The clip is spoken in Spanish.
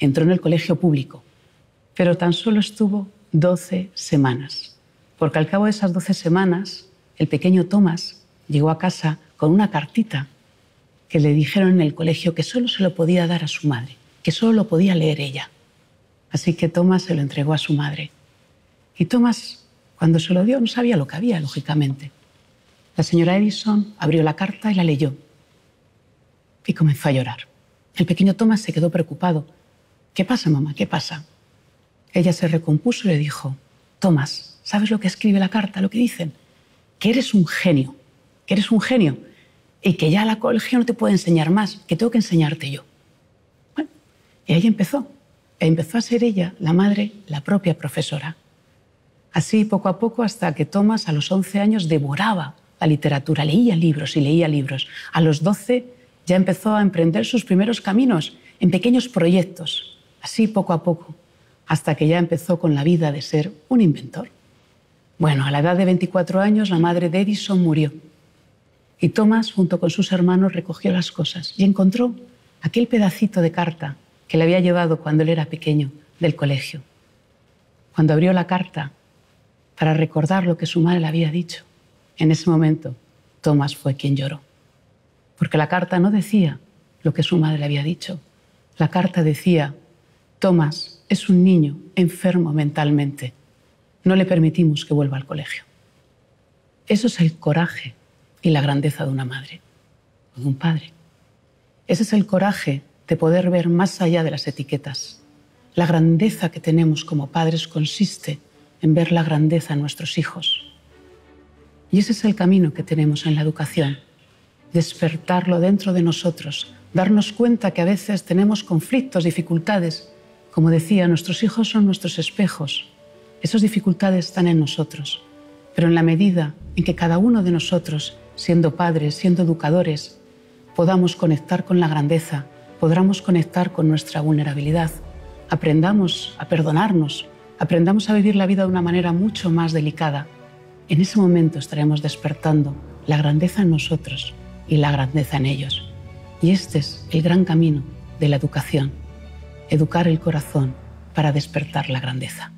entró en el colegio público, pero tan solo estuvo 12 semanas, porque al cabo de esas 12 semanas, el pequeño Tomás llegó a casa con una cartita que le dijeron en el colegio que solo se lo podía dar a su madre, que solo lo podía leer ella. Así que Tomás se lo entregó a su madre. Y Tomás, cuando se lo dio, no sabía lo que había, lógicamente. La señora Edison abrió la carta y la leyó. Y comenzó a llorar. El pequeño Tomás se quedó preocupado. ¿Qué pasa, mamá? ¿Qué pasa? Ella se recompuso y le dijo, Tomás, ¿sabes lo que escribe la carta? Lo que dicen, que eres un genio, que eres un genio y que ya la colegio no te puede enseñar más, que tengo que enseñarte yo. Bueno, y ahí empezó. empezó a ser ella, la madre, la propia profesora. Así, poco a poco, hasta que Tomás a los 11 años devoraba la literatura, leía libros y leía libros. A los 12 ya empezó a emprender sus primeros caminos en pequeños proyectos, así poco a poco, hasta que ya empezó con la vida de ser un inventor. Bueno, a la edad de 24 años la madre de Edison murió y Thomas, junto con sus hermanos, recogió las cosas y encontró aquel pedacito de carta que le había llevado cuando él era pequeño del colegio. Cuando abrió la carta para recordar lo que su madre le había dicho, en ese momento Thomas fue quien lloró. Porque la carta no decía lo que su madre le había dicho. La carta decía, Thomas es un niño enfermo mentalmente no le permitimos que vuelva al colegio. Eso es el coraje y la grandeza de una madre, de un padre. Ese es el coraje de poder ver más allá de las etiquetas. La grandeza que tenemos como padres consiste en ver la grandeza en nuestros hijos. Y ese es el camino que tenemos en la educación, despertarlo dentro de nosotros, darnos cuenta que a veces tenemos conflictos, dificultades. Como decía, nuestros hijos son nuestros espejos. Esas dificultades están en nosotros, pero en la medida en que cada uno de nosotros, siendo padres, siendo educadores, podamos conectar con la grandeza, podamos conectar con nuestra vulnerabilidad, aprendamos a perdonarnos, aprendamos a vivir la vida de una manera mucho más delicada, en ese momento estaremos despertando la grandeza en nosotros y la grandeza en ellos. Y este es el gran camino de la educación, educar el corazón para despertar la grandeza.